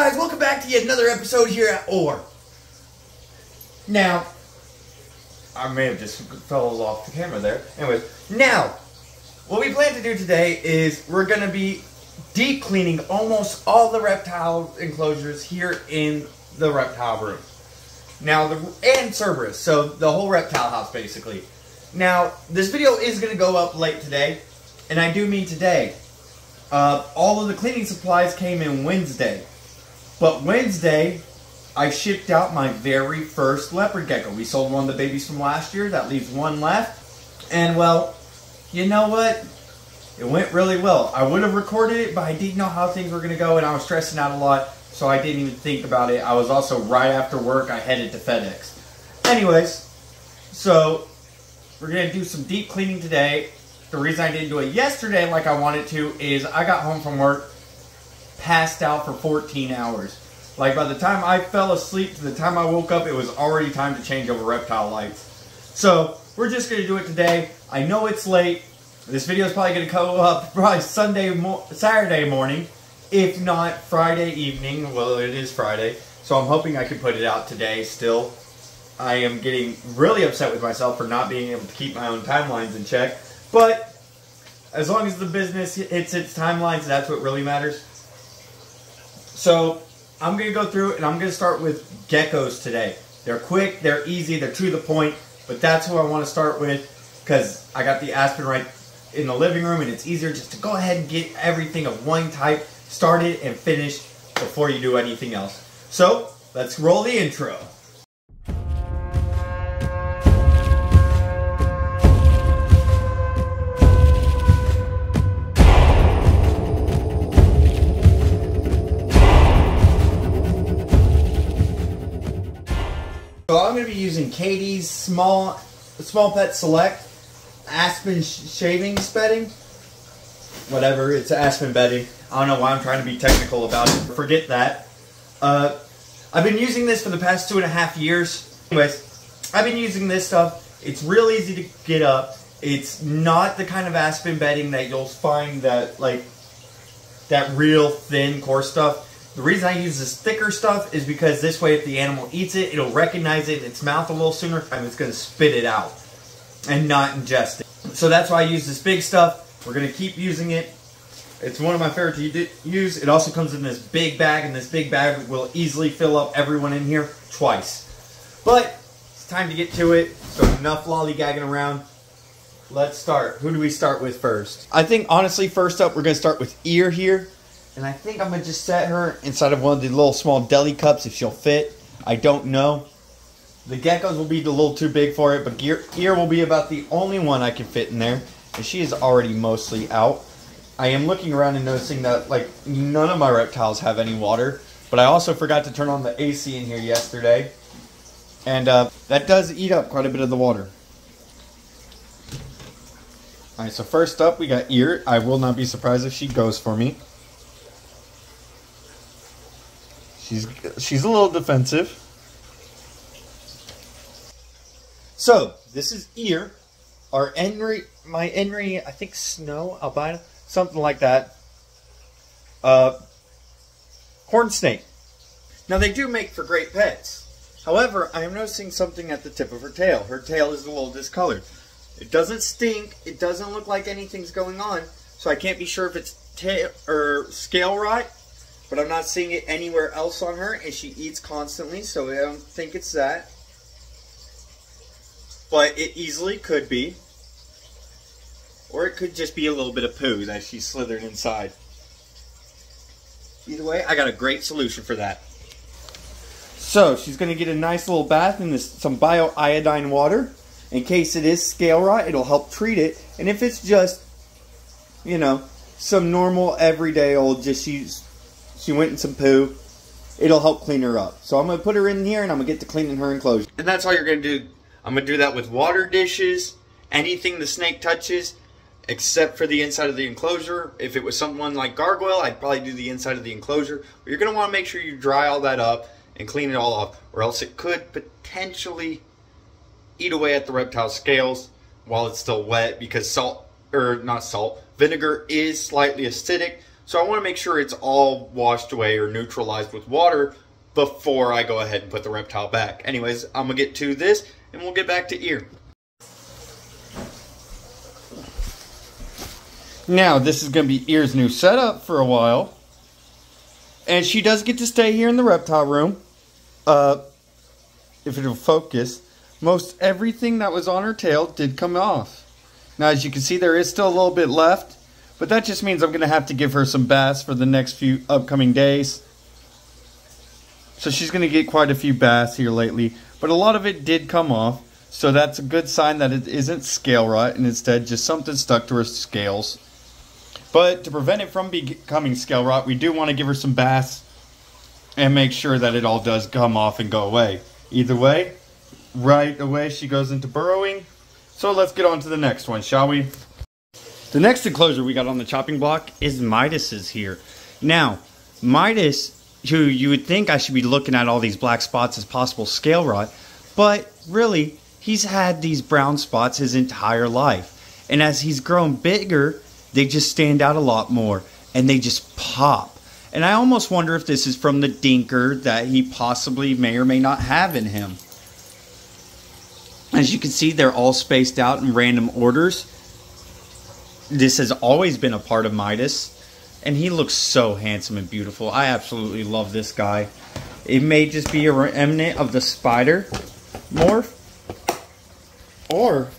guys, welcome back to yet another episode here at OR. Now, I may have just fell off the camera there. Anyways, now, what we plan to do today is we're going to be deep cleaning almost all the reptile enclosures here in the reptile room. Now, the and Cerberus, so the whole reptile house basically. Now, this video is going to go up late today, and I do mean today. Uh, all of the cleaning supplies came in Wednesday. But Wednesday, I shipped out my very first leopard gecko. We sold one of the babies from last year. That leaves one left. And well, you know what? It went really well. I would have recorded it, but I didn't know how things were going to go, and I was stressing out a lot, so I didn't even think about it. I was also right after work. I headed to FedEx. Anyways, so we're going to do some deep cleaning today. The reason I didn't do it yesterday like I wanted to is I got home from work, passed out for 14 hours. Like by the time I fell asleep to the time I woke up, it was already time to change over reptile lights. So we're just to do it today. I know it's late. This video is probably going to go up probably Sunday, mo Saturday morning, if not Friday evening. Well, it is Friday, so I'm hoping I can put it out today still. I am getting really upset with myself for not being able to keep my own timelines in check. But as long as the business hits its timelines, that's what really matters. So I'm going to go through and I'm going to start with geckos today. They're quick, they're easy, they're to the point, but that's who I want to start with because I got the Aspen right in the living room and it's easier just to go ahead and get everything of one type started and finished before you do anything else. So let's roll the intro. Using Katie's Small Small Pet Select Aspen sh Shaving Bedding. Whatever, it's Aspen bedding. I don't know why I'm trying to be technical about it. Forget that. Uh, I've been using this for the past two and a half years. Anyways, I've been using this stuff. It's real easy to get up. It's not the kind of Aspen bedding that you'll find that like that real thin coarse stuff. The reason I use this thicker stuff is because this way if the animal eats it, it'll recognize it in its mouth a little sooner and it's going to spit it out and not ingest it. So that's why I use this big stuff. We're going to keep using it. It's one of my favorite to use. It also comes in this big bag and this big bag will easily fill up everyone in here twice. But it's time to get to it. So enough lollygagging around. Let's start. Who do we start with first? I think honestly first up we're going to start with ear here. And I think I'm going to just set her inside of one of the little small deli cups if she'll fit. I don't know. The geckos will be a little too big for it, but gear, ear will be about the only one I can fit in there. And she is already mostly out. I am looking around and noticing that like none of my reptiles have any water. But I also forgot to turn on the AC in here yesterday. And uh, that does eat up quite a bit of the water. Alright, so first up we got Ear. I will not be surprised if she goes for me. She's she's a little defensive. So this is ear, our Henry, my Henry, I think snow albino, something like that. Uh, horn snake. Now they do make for great pets. However, I am noticing something at the tip of her tail. Her tail is a little discolored. It doesn't stink. It doesn't look like anything's going on. So I can't be sure if it's tail or scale rot but I'm not seeing it anywhere else on her, and she eats constantly, so I don't think it's that. But it easily could be. Or it could just be a little bit of poo that she slithered inside. Either way, I got a great solution for that. So, she's going to get a nice little bath in this some bioiodine water. In case it is scale rot, it'll help treat it. And if it's just, you know, some normal everyday old, just she's she went in some poo. It'll help clean her up. So I'm going to put her in here and I'm going to get to cleaning her enclosure. And that's all you're going to do. I'm going to do that with water dishes, anything the snake touches, except for the inside of the enclosure. If it was someone like gargoyle, I'd probably do the inside of the enclosure. But you're going to want to make sure you dry all that up and clean it all off, or else it could potentially eat away at the reptile scales while it's still wet because salt, or not salt, vinegar is slightly acidic, So I want to make sure it's all washed away or neutralized with water before I go ahead and put the reptile back. Anyways, I'm going to get to this and we'll get back to ear. Now, this is going to be Ear's new setup for a while. And she does get to stay here in the reptile room. Uh, if it'll focus. Most everything that was on her tail did come off. Now, as you can see, there is still a little bit left. But that just means I'm going to have to give her some baths for the next few upcoming days. So she's going to get quite a few baths here lately. But a lot of it did come off. So that's a good sign that it isn't scale rot and instead just something stuck to her scales. But to prevent it from becoming scale rot, we do want to give her some baths and make sure that it all does come off and go away. Either way, right away she goes into burrowing. So let's get on to the next one, shall we? The next enclosure we got on the chopping block is Midas's here. Now, Midas, who you would think I should be looking at all these black spots as possible scale rot, but really, he's had these brown spots his entire life. And as he's grown bigger, they just stand out a lot more and they just pop. And I almost wonder if this is from the dinker that he possibly may or may not have in him. As you can see, they're all spaced out in random orders. This has always been a part of Midas. And he looks so handsome and beautiful. I absolutely love this guy. It may just be a remnant of the spider morph. Or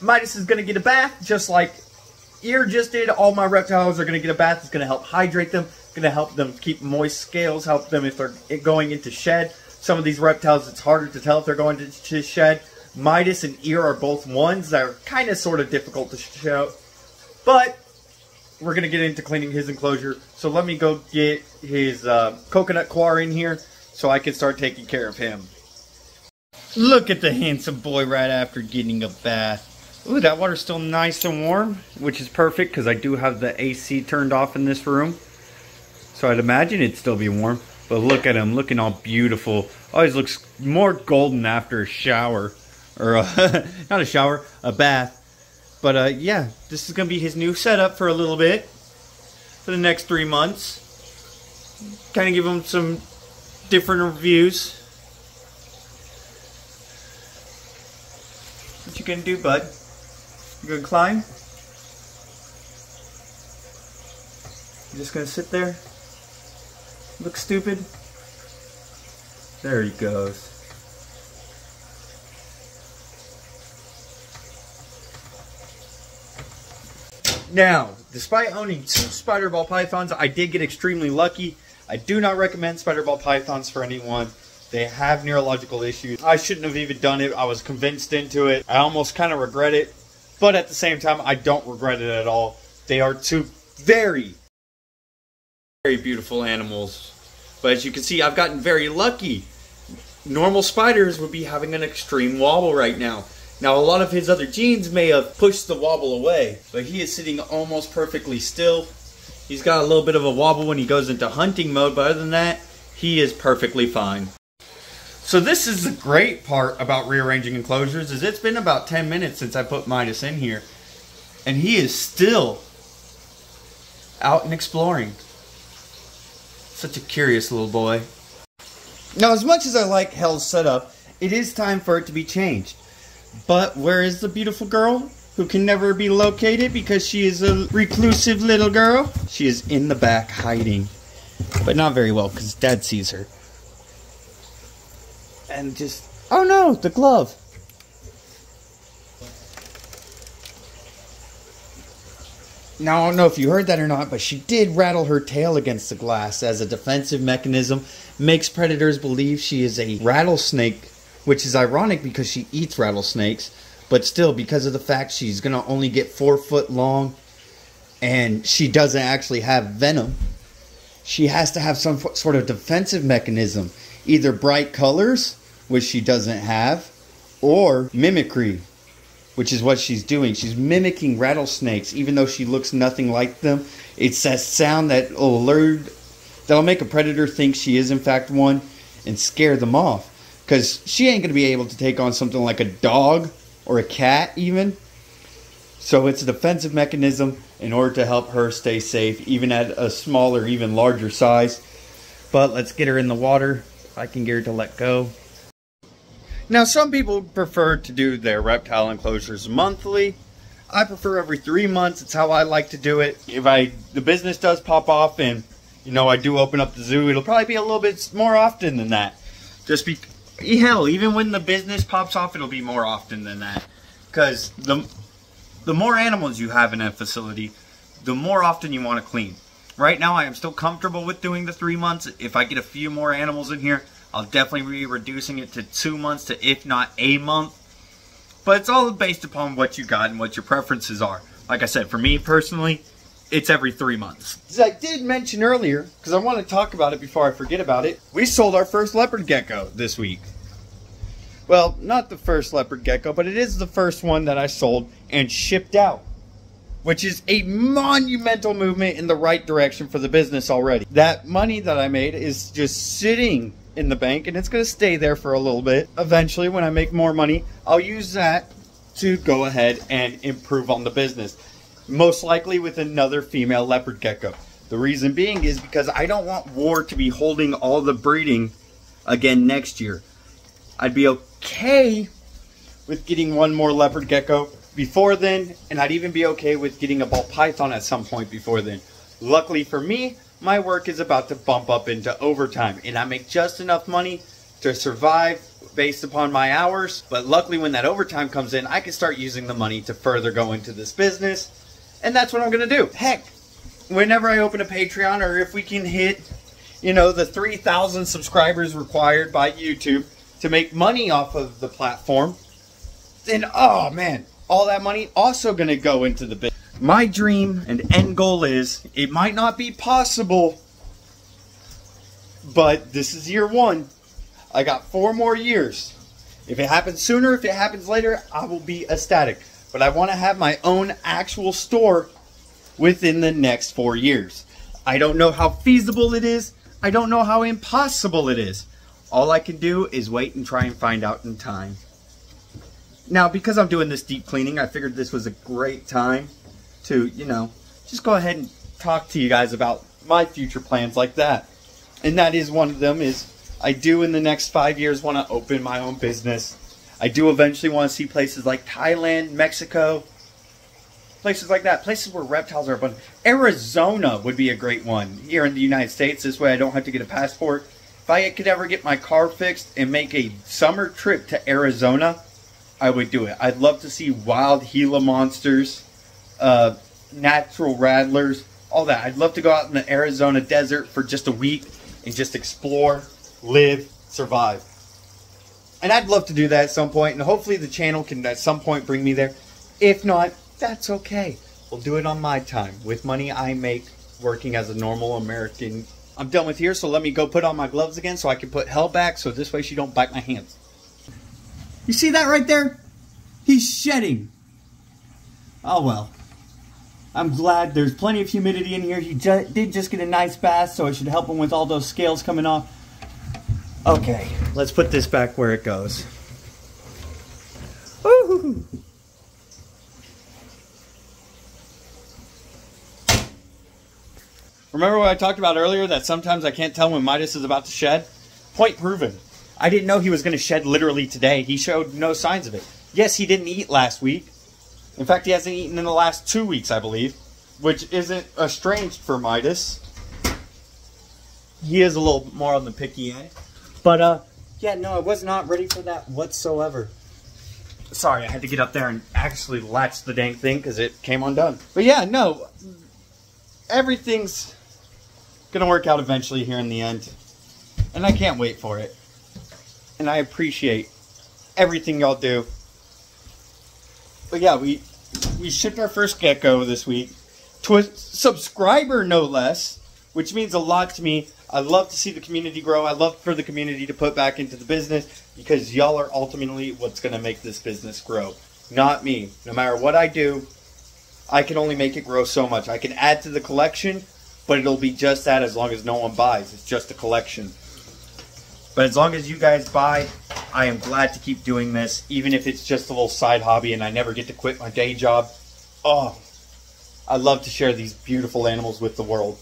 Midas is going to get a bath just like Ear just did. All my reptiles are going to get a bath. It's going to help hydrate them. Going to help them keep moist scales, help them if they're going into shed. Some of these reptiles, it's harder to tell if they're going to shed. Midas and Ear are both ones that are kind of sort of difficult to show. But we're going to get into cleaning his enclosure. So let me go get his uh, coconut coir in here so I can start taking care of him. Look at the handsome boy right after getting a bath. Ooh, that water's still nice and warm, which is perfect because I do have the AC turned off in this room. So I'd imagine it'd still be warm. But look at him, looking all beautiful. Always looks more golden after a shower. Or, a, not a shower, a bath. But uh, yeah, this is to be his new setup for a little bit. For the next three months. Kind of give him some different reviews. What you gonna do, bud? You gonna climb? You just gonna sit there? Look stupid? There he goes. Now, despite owning two spider ball pythons, I did get extremely lucky. I do not recommend spider ball pythons for anyone. They have neurological issues. I shouldn't have even done it. I was convinced into it. I almost kind of regret it. But at the same time, I don't regret it at all. They are two very, very beautiful animals. But as you can see, I've gotten very lucky. Normal spiders would be having an extreme wobble right now. Now, a lot of his other genes may have pushed the wobble away, but he is sitting almost perfectly still. He's got a little bit of a wobble when he goes into hunting mode, but other than that, he is perfectly fine. So this is the great part about rearranging enclosures is it's been about 10 minutes since I put Midas in here. And he is still out and exploring. Such a curious little boy. Now as much as I like Hell's setup, it is time for it to be changed. But where is the beautiful girl? Who can never be located because she is a reclusive little girl? She is in the back hiding. But not very well because dad sees her and just, oh no, the glove. Now, I don't know if you heard that or not, but she did rattle her tail against the glass as a defensive mechanism, makes predators believe she is a rattlesnake, which is ironic because she eats rattlesnakes, but still, because of the fact she's going to only get four foot long and she doesn't actually have venom, she has to have some sort of defensive mechanism, either bright colors which she doesn't have, or mimicry, which is what she's doing. She's mimicking rattlesnakes, even though she looks nothing like them. It's that sound that will alert, that'll make a predator think she is in fact one, and scare them off. Because she ain't gonna be able to take on something like a dog or a cat, even. So it's a defensive mechanism in order to help her stay safe, even at a smaller, even larger size. But let's get her in the water. I can get her to let go. Now, some people prefer to do their reptile enclosures monthly. I prefer every three months. It's how I like to do it. If I the business does pop off and you know I do open up the zoo, it'll probably be a little bit more often than that. Just be hell, even when the business pops off, it'll be more often than that. Because the the more animals you have in a facility, the more often you want to clean. Right now, I am still comfortable with doing the three months. If I get a few more animals in here, I'll definitely be reducing it to two months to if not a month. But it's all based upon what you got and what your preferences are. Like I said, for me personally, it's every three months. As I did mention earlier, because I want to talk about it before I forget about it, we sold our first leopard gecko this week. Well, not the first leopard gecko, but it is the first one that I sold and shipped out. Which is a monumental movement in the right direction for the business already. That money that I made is just sitting in the bank and it's going to stay there for a little bit. Eventually, when I make more money, I'll use that to go ahead and improve on the business. Most likely with another female leopard gecko. The reason being is because I don't want War to be holding all the breeding again next year. I'd be okay with getting one more leopard gecko before then, and I'd even be okay with getting a ball python at some point before then. Luckily for me, my work is about to bump up into overtime and I make just enough money to survive based upon my hours. But luckily when that overtime comes in, I can start using the money to further go into this business. And that's what I'm going to do. Heck, whenever I open a Patreon or if we can hit, you know, the 3,000 subscribers required by YouTube to make money off of the platform, then, oh man, all that money also going to go into the business my dream and end goal is it might not be possible, but this is year one. I got four more years. If it happens sooner, if it happens later, I will be ecstatic. But I want to have my own actual store within the next four years. I don't know how feasible it is. I don't know how impossible it is. All I can do is wait and try and find out in time. Now, because I'm doing this deep cleaning, I figured this was a great time to, you know, just go ahead and talk to you guys about my future plans like that. And that is one of them is I do in the next five years want to open my own business. I do eventually want to see places like Thailand, Mexico, places like that, places where reptiles are abundant. Arizona would be a great one here in the United States. This way I don't have to get a passport. If I could ever get my car fixed and make a summer trip to Arizona, I would do it. I'd love to see wild Gila monsters uh, natural rattlers, all that. I'd love to go out in the Arizona desert for just a week and just explore, live, survive. And I'd love to do that at some point, and hopefully the channel can at some point bring me there. If not, that's okay. We'll do it on my time with money I make working as a normal American. I'm done with here, so let me go put on my gloves again so I can put Hell back so this way she don't bite my hands. You see that right there? He's shedding. Oh well. I'm glad there's plenty of humidity in here. He did just get a nice bath, so it should help him with all those scales coming off. Okay, let's put this back where it goes. Remember what I talked about earlier that sometimes I can't tell when Midas is about to shed? Point proven. I didn't know he was going to shed literally today. He showed no signs of it. Yes, he didn't eat last week, in fact, he hasn't eaten in the last two weeks, I believe, which isn't a strange for Midas. He is a little more on the picky end. But, uh, yeah, no, I was not ready for that whatsoever. Sorry, I had to get up there and actually latch the dang thing because it came undone. But yeah, no, everything's going to work out eventually here in the end. And I can't wait for it. And I appreciate everything y'all do. But yeah, we we shipped our first gecko this week to a subscriber, no less, which means a lot to me. I love to see the community grow. I love for the community to put back into the business because y'all are ultimately what's going to make this business grow, not me. No matter what I do, I can only make it grow so much. I can add to the collection, but it'll be just that as long as no one buys. It's just a collection. But as long as you guys buy, I am glad to keep doing this, even if it's just a little side hobby and I never get to quit my day job. oh, I love to share these beautiful animals with the world.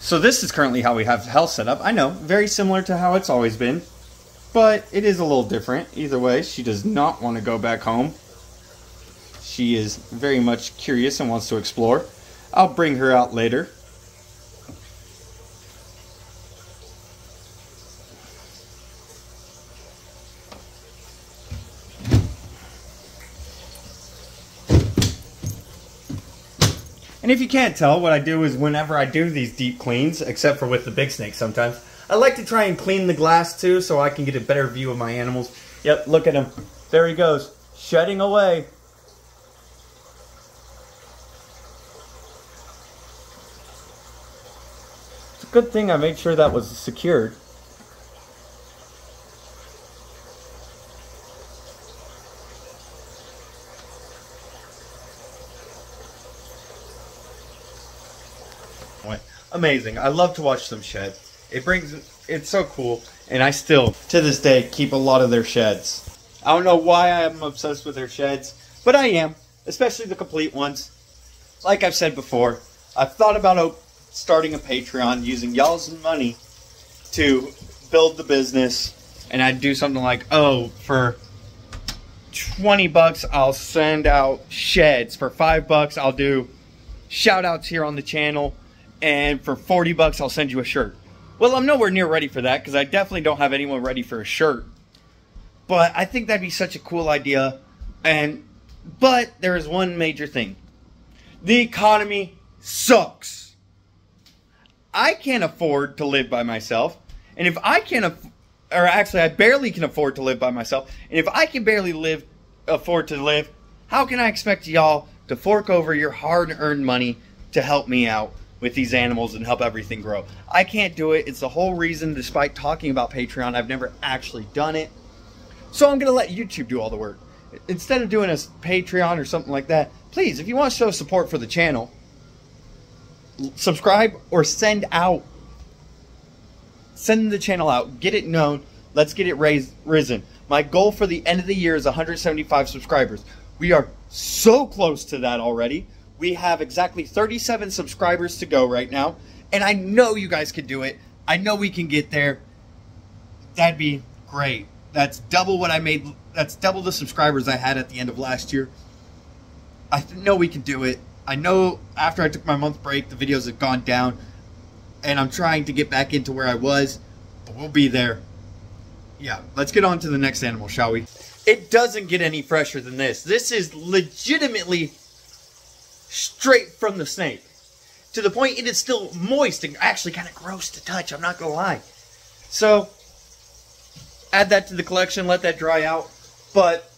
So this is currently how we have house set up. I know, very similar to how it's always been, but it is a little different. Either way, she does not want to go back home. She is very much curious and wants to explore. I'll bring her out later. And if you can't tell, what I do is whenever I do these deep cleans, except for with the big snakes sometimes, I like to try and clean the glass too so I can get a better view of my animals. Yep, look at him. There he goes, shedding away. It's a good thing I made sure that was secured. Amazing. I love to watch them shed. It brings it's so cool, and I still to this day keep a lot of their sheds. I don't know why I'm obsessed with their sheds, but I am, especially the complete ones. Like I've said before, I've thought about starting a Patreon using y'all's money to build the business, and I'd do something like, oh, for 20 bucks, I'll send out sheds. For 5 bucks, I'll do shout outs here on the channel and for 40 bucks I'll send you a shirt. Well, I'm nowhere near ready for that because I definitely don't have anyone ready for a shirt. But I think that'd be such a cool idea. And but there is one major thing. The economy sucks. I can't afford to live by myself. And if I can't or actually I barely can afford to live by myself. And if I can barely live afford to live, how can I expect y'all to fork over your hard-earned money to help me out with these animals and help everything grow. I can't do it. It's the whole reason, despite talking about Patreon, I've never actually done it. So I'm going to let YouTube do all the work. Instead of doing a Patreon or something like that, please, if you want to show support for the channel, subscribe or send out. Send the channel out. Get it known. Let's get it raised, risen. My goal for the end of the year is 175 subscribers. We are so close to that already. We have exactly 37 subscribers to go right now. And I know you guys can do it. I know we can get there. That'd be great. That's double what I made. That's double the subscribers I had at the end of last year. I know we can do it. I know after I took my month break, the videos have gone down. And I'm trying to get back into where I was. But we'll be there. Yeah, let's get on to the next animal, shall we? It doesn't get any fresher than this. This is legitimately straight from the snake. To the point it is still moist and actually kind of gross to touch, I'm not going to lie. So, add that to the collection, let that dry out. But,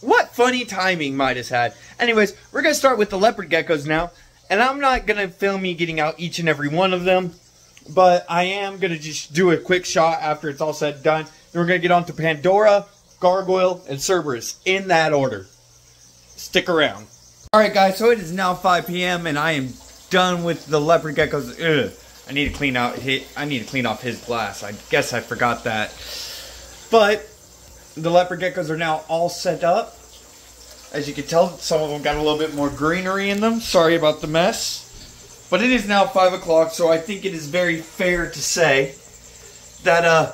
what funny timing Midas had. Anyways, we're going to start with the leopard geckos now. And I'm not going to film me getting out each and every one of them. But I am going to just do a quick shot after it's all said and done. Then we're going to get on to Pandora, Gargoyle, and Cerberus in that order. Stick around. Alright guys, so it is now 5 p.m. and I am done with the leopard geckos. Ugh. I need to clean out his, I need to clean off his glass. I guess I forgot that. But the leopard geckos are now all set up. As you can tell, some of them got a little bit more greenery in them. Sorry about the mess. But it is now 5 o'clock, so I think it is very fair to say that uh,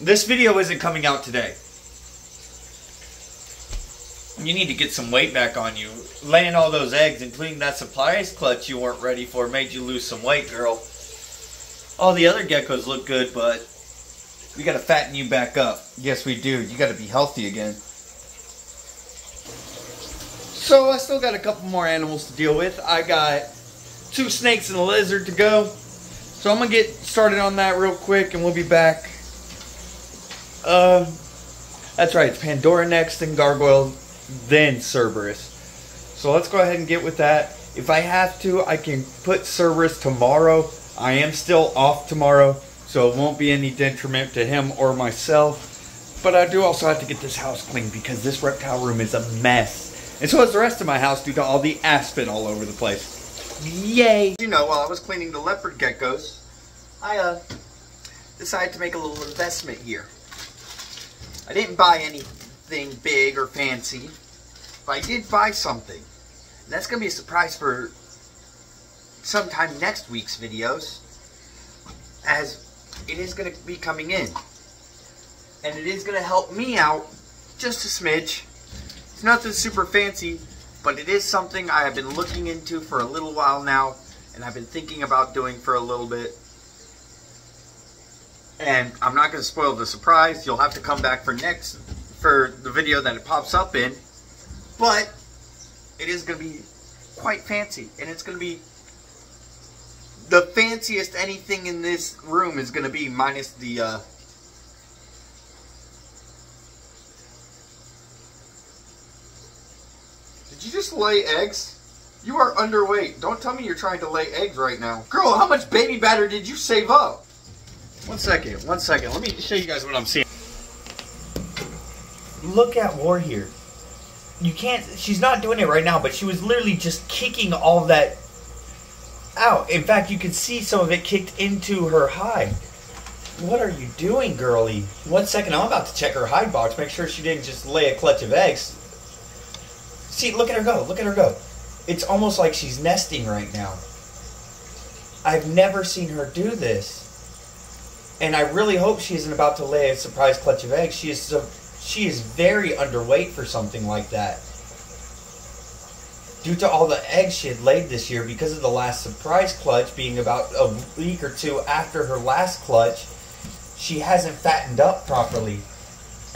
this video isn't coming out today. You need to get some weight back on you. Laying all those eggs, including that supplies clutch you weren't ready for, made you lose some weight, girl. All the other geckos look good, but we gotta fatten you back up. Yes, we do. You gotta be healthy again. So I still got a couple more animals to deal with. I got two snakes and a lizard to go. So I'm gonna get started on that real quick and we'll be back. Uh, that's right, Pandora next and Gargoyle then Cerberus. So let's go ahead and get with that. If I have to, I can put Cerberus tomorrow. I am still off tomorrow, so it won't be any detriment to him or myself. But I do also have to get this house clean because this reptile room is a mess. And so is the rest of my house due to all the aspen all over the place. Yay! You know, while I was cleaning the leopard geckos, I uh, decided to make a little investment here. I didn't buy any anything big or fancy, but I did buy something. That's going to be a surprise for sometime next week's videos. As it is going to be coming in. And it is going to help me out just a smidge. It's nothing super fancy, but it is something I have been looking into for a little while now. And I've been thinking about doing for a little bit. And I'm not going to spoil the surprise. You'll have to come back for next, for the video that it pops up in. But it is going to be quite fancy. And it's going to be the fanciest anything in this room is going to be minus the, uh, Did you just lay eggs? You are underweight. Don't tell me you're trying to lay eggs right now. Girl, how much baby batter did you save up? One second, one second. Let me show you guys what I'm seeing. Look at War here. You can't, she's not doing it right now, but she was literally just kicking all that out. In fact, you could see some of it kicked into her hide. What are you doing, girlie? One second, I'm about to check her hide box, make sure she didn't just lay a clutch of eggs. See, look at her go, look at her go. It's almost like she's nesting right now. I've never seen her do this. And I really hope she isn't about to lay a surprise clutch of eggs. She is so, she is very underweight for something like that due to all the eggs she had laid this year because of the last surprise clutch being about a week or two after her last clutch, she hasn't fattened up properly.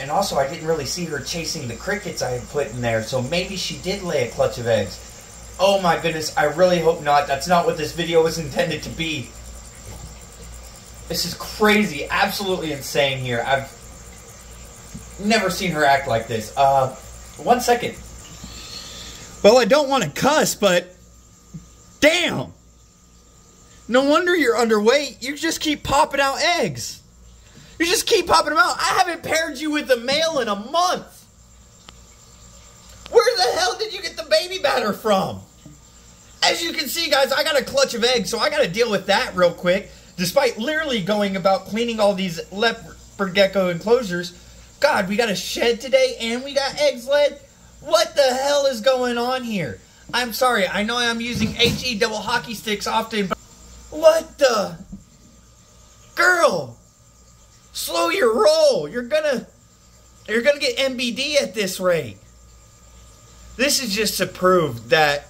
And also, I didn't really see her chasing the crickets I had put in there, so maybe she did lay a clutch of eggs. Oh my goodness, I really hope not. That's not what this video was intended to be. This is crazy, absolutely insane here. I've never seen her act like this. Uh, one second. Well, I don't want to cuss, but damn. No wonder you're underweight. You just keep popping out eggs. You just keep popping them out. I haven't paired you with a male in a month. Where the hell did you get the baby batter from? As you can see, guys, I got a clutch of eggs, so I got to deal with that real quick. Despite literally going about cleaning all these leopard gecko enclosures, God, we got a shed today and we got eggs laid. What the hell is going on here? I'm sorry, I know I'm using HE double hockey sticks often, but what the? Girl, slow your roll. You're gonna, you're gonna get MBD at this rate. This is just to prove that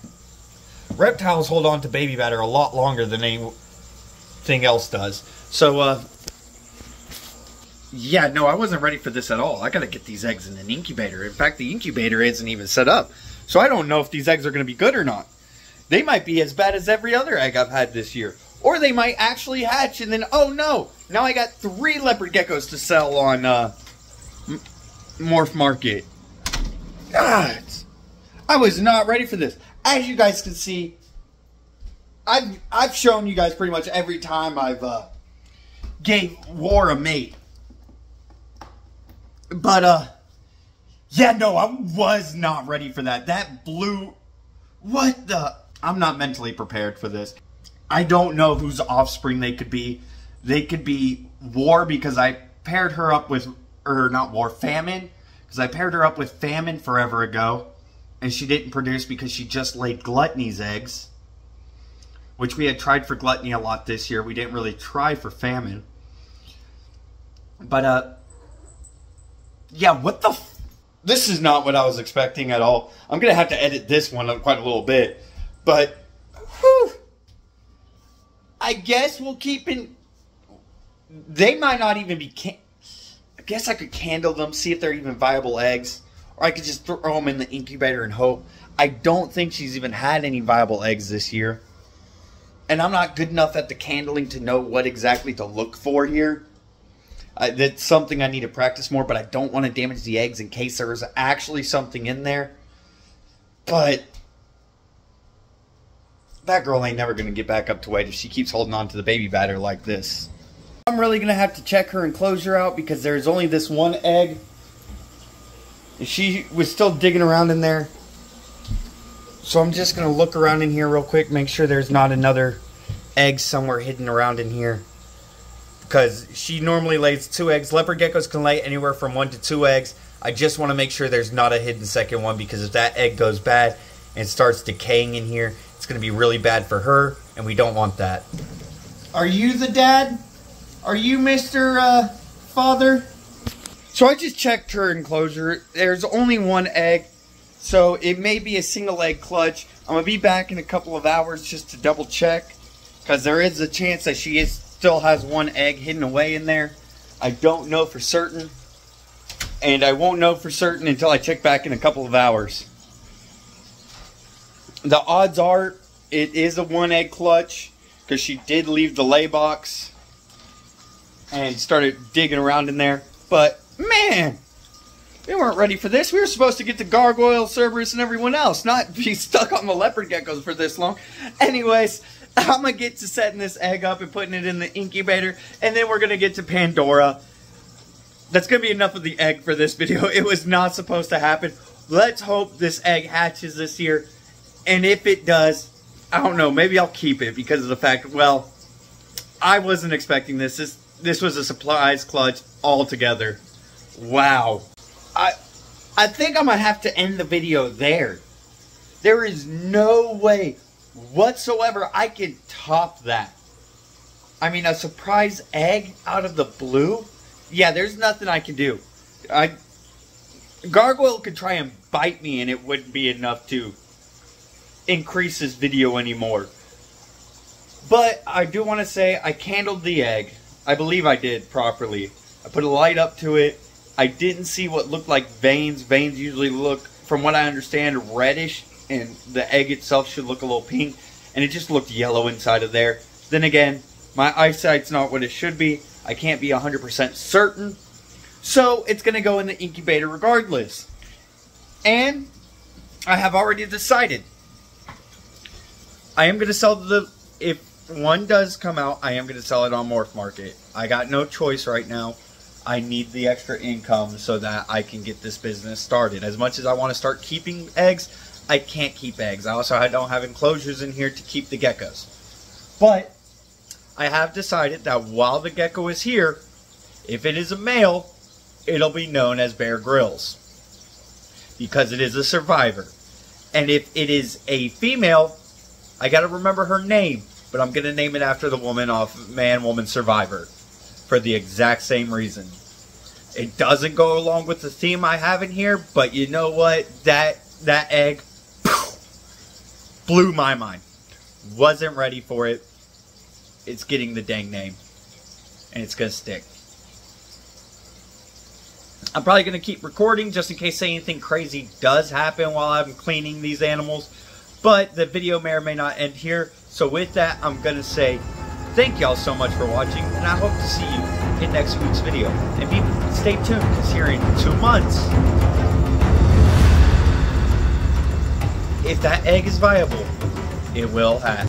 reptiles hold on to baby batter a lot longer than anything else does. So, uh, yeah, no, I wasn't ready for this at all. I got to get these eggs in an incubator. In fact, the incubator isn't even set up. So I don't know if these eggs are going to be good or not. They might be as bad as every other egg I've had this year. Or they might actually hatch and then, oh no, now I got three leopard geckos to sell on uh, Morph Market. God, I was not ready for this. As you guys can see, I've, I've shown you guys pretty much every time I've uh, gave War a mate. But, uh, yeah, no, I was not ready for that. That blue, what the? I'm not mentally prepared for this. I don't know whose offspring they could be. They could be War because I paired her up with, or not War, Famine. Because I paired her up with Famine forever ago. And she didn't produce because she just laid Gluttony's eggs. Which we had tried for Gluttony a lot this year. We didn't really try for Famine. But, uh, yeah, what the? this is not what I was expecting at all. I'm gonna have to edit this one up quite a little bit, but whew, I guess we'll keep in. They might not even be. Can- I guess I could candle them, see if they're even viable eggs, or I could just throw them in the incubator and hope. I don't think she's even had any viable eggs this year. And I'm not good enough at the candling to know what exactly to look for here. I, that's something I need to practice more, but I don't want to damage the eggs in case there is actually something in there. But that girl ain't never going to get back up to weight if she keeps holding on to the baby batter like this. I'm really going to have to check her enclosure out because there's only this one egg. And She was still digging around in there. So I'm just going to look around in here real quick, make sure there's not another egg somewhere hidden around in here because she normally lays two eggs. Leopard geckos can lay anywhere from one to two eggs. I just want to make sure there's not a hidden second one because if that egg goes bad and starts decaying in here, it's going to be really bad for her, and we don't want that. Are you the dad? Are you Mr. Uh, father? So I just checked her enclosure. There's only one egg, so it may be a single egg clutch. I'm going to be back in a couple of hours just to double check, because there is a chance that she is, still has one egg hidden away in there. I don't know for certain, and I won't know for certain until I check back in a couple of hours. The odds are it is a one egg clutch because she did leave the lay box and started digging around in there. But man, we weren't ready for this. We were supposed to get the gargoyle, Cerberus, and everyone else, not be stuck on the leopard geckos for this long. Anyways, I'm gonna get to setting this egg up and putting it in the incubator, and then we're gonna get to Pandora. That's gonna be enough of the egg for this video. It was not supposed to happen. Let's hope this egg hatches this year, and if it does, I don't know. Maybe I'll keep it because of the fact. Well, I wasn't expecting this. This this was a surprise clutch altogether. Wow. I I think I'm gonna have to end the video there. There is no way whatsoever I can top that. I mean, a surprise egg out of the blue? Yeah, there's nothing I can do. I Gargoyle could try and bite me and it wouldn't be enough to increase this video anymore. But I do want to say I candled the egg. I believe I did properly. I put a light up to it. I didn't see what looked like veins. Veins usually look, from what I understand, reddish, and the egg itself should look a little pink. And it just looked yellow inside of there. Then again, my eyesight's not what it should be. I can't be 100% certain. So it's going to go in the incubator regardless. And I have already decided. I am going to sell the. If one does come out, I am going to sell it on Morph Market. I got no choice right now. I need the extra income so that I can get this business started. As much as I want to start keeping eggs, I can't keep eggs. I also don't have enclosures in here to keep the geckos. But I have decided that while the gecko is here, if it is a male, it'll be known as Bear Grylls because it is a survivor. And if it is a female, I got to remember her name, but I'm going to name it after the woman off Man Woman Survivor for the exact same reason. It doesn't go along with the theme I have in here, but you know what? That that egg blew my mind. Wasn't ready for it. It's getting the dang name. And it's going to stick. I'm probably going to keep recording just in case anything crazy does happen while I'm cleaning these animals. But the video may or may not end here. So with that, I'm going to say thank y'all so much for watching. And I hope to see you in next week's video. And be, stay tuned because here in two months, if that egg is viable, it will hatch.